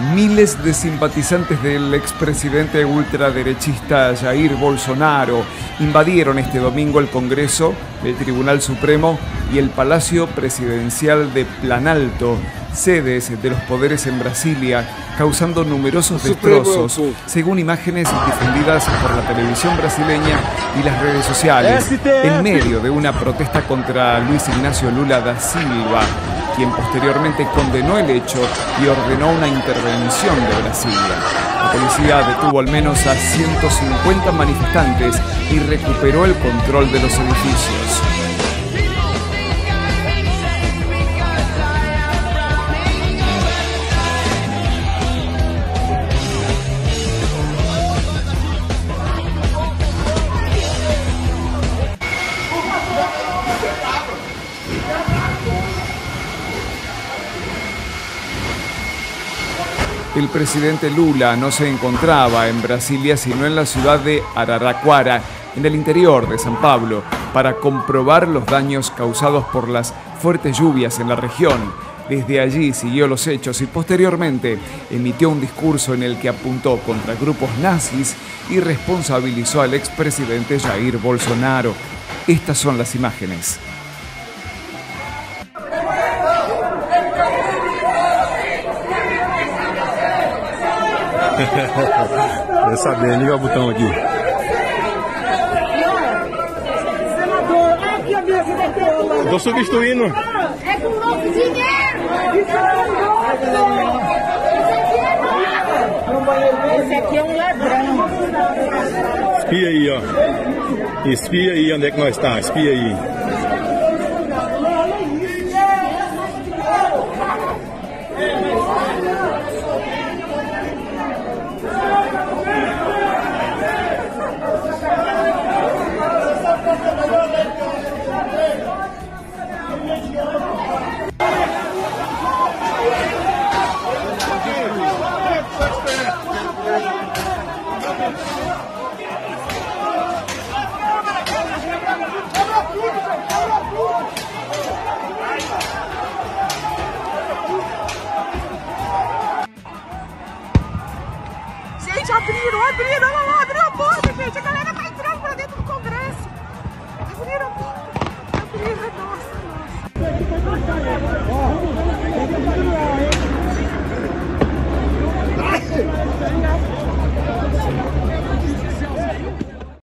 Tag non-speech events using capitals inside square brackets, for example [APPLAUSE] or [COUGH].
Miles de simpatizantes del expresidente ultraderechista Jair Bolsonaro invadieron este domingo el Congreso, el Tribunal Supremo y el Palacio Presidencial de Planalto, sedes de los poderes en Brasilia, causando numerosos destrozos, según imágenes difundidas por la televisión brasileña y las redes sociales, en medio de una protesta contra Luis Ignacio Lula da Silva, quien posteriormente condenó el hecho y ordenó una intervención de Brasilia. La policía detuvo al menos a 150 manifestantes y recuperó el control de los edificios. El presidente Lula no se encontraba en Brasilia, sino en la ciudad de Araraquara, en el interior de San Pablo, para comprobar los daños causados por las fuertes lluvias en la región. Desde allí siguió los hechos y posteriormente emitió un discurso en el que apuntó contra grupos nazis y responsabilizó al expresidente Jair Bolsonaro. Estas son las imágenes. [LAUGHS] Quer saber, liga o botão aqui. Tô substituindo. É com novo dinheiro! Esse aqui é um ladrão. Espia aí, ó. Espia aí onde é que nós tá. Espia aí. Abriram, abriram, olha.